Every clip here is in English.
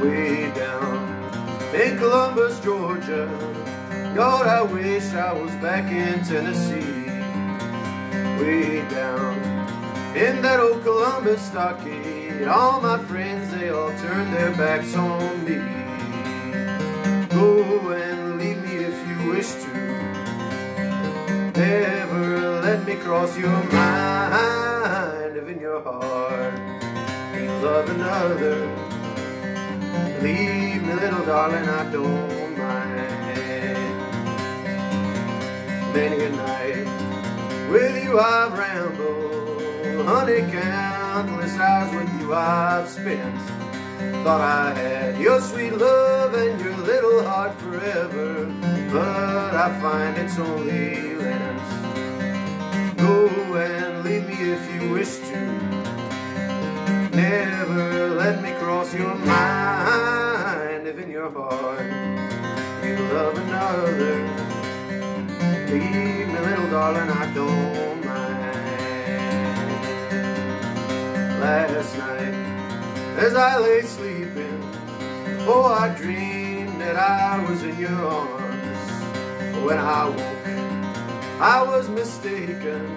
way down in Columbus, Georgia. God, I wish I was back in Tennessee. Way down in that old Columbus stockade, all my friends, they all turned their backs on me. Go and leave me if you wish to. Never let me cross your mind if in your heart love another. Leave me, little darling, I don't mind. Many a night with you I've rambled, honey, countless hours with you I've spent. Thought I had your sweet love and your little heart forever, but I find it's only lens. Go and leave me if you wish to. Never let me cross your mind if in your heart you love another. Leave me, little darling, I don't mind. Last night, as I lay sleeping, oh, I dreamed that I was in your arms. When I woke, I was mistaken.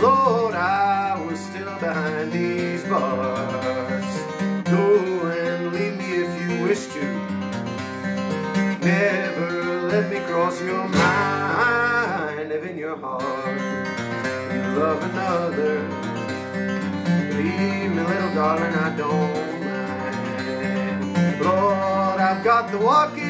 Lord, I Never let me cross your mind if in your heart you love another. Leave me, little darling, I don't mind. Lord, I've got the walking